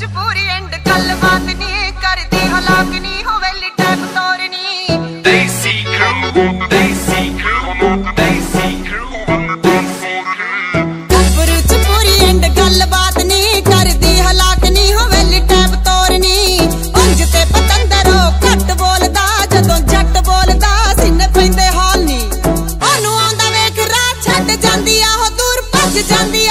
ਮਜਬੂਰੀ ਐਂਡ ਕੱਲ ਬਾਤ ਨਹੀਂ ਤੋਰਨੀ। ਪੰਜ ਬੋਲਦਾ ਜਦੋਂ ਜੱਟ ਬੋਲਦਾ ਸਿੰਨ ਆਉਂਦਾ ਵੇਖ ਰਾਹ ਛੱਡ ਜਾਂਦੀ ਆ ਉਹ ਦੂਰ ਭੱਜ ਜਾਂਦੀ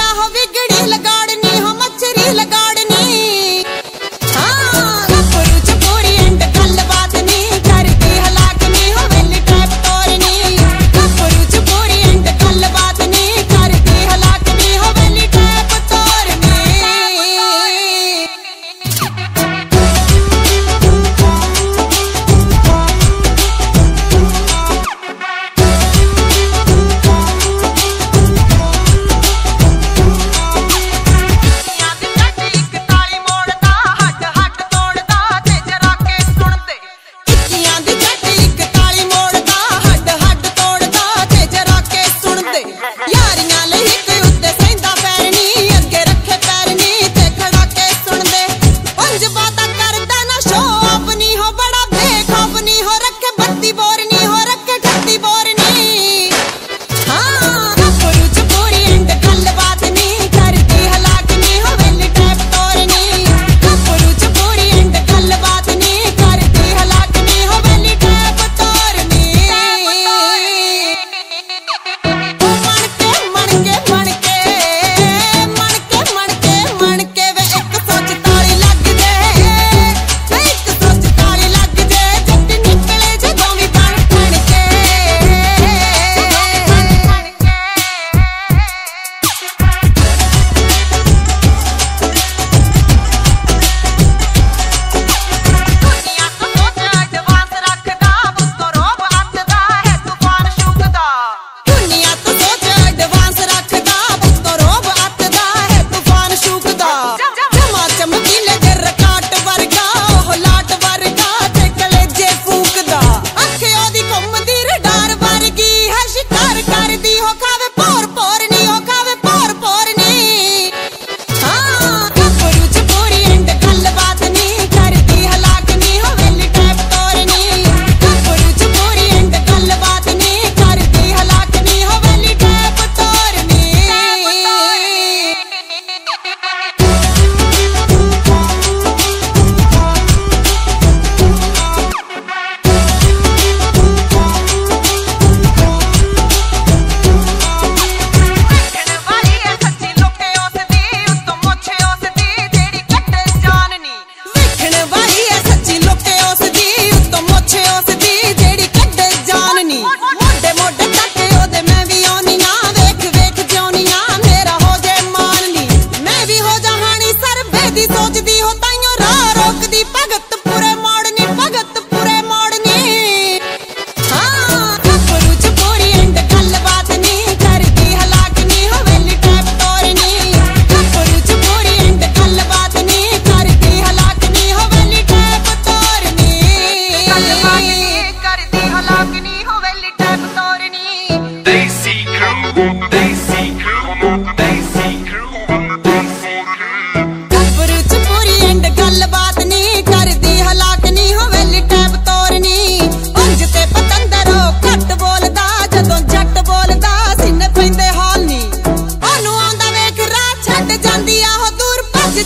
रण वही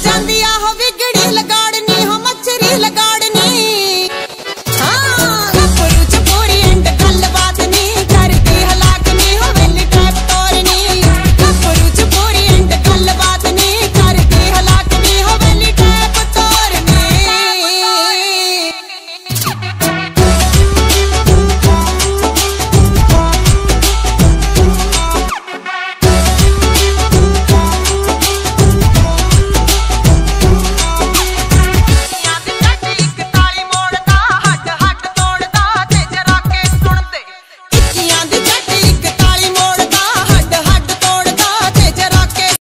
escuchando.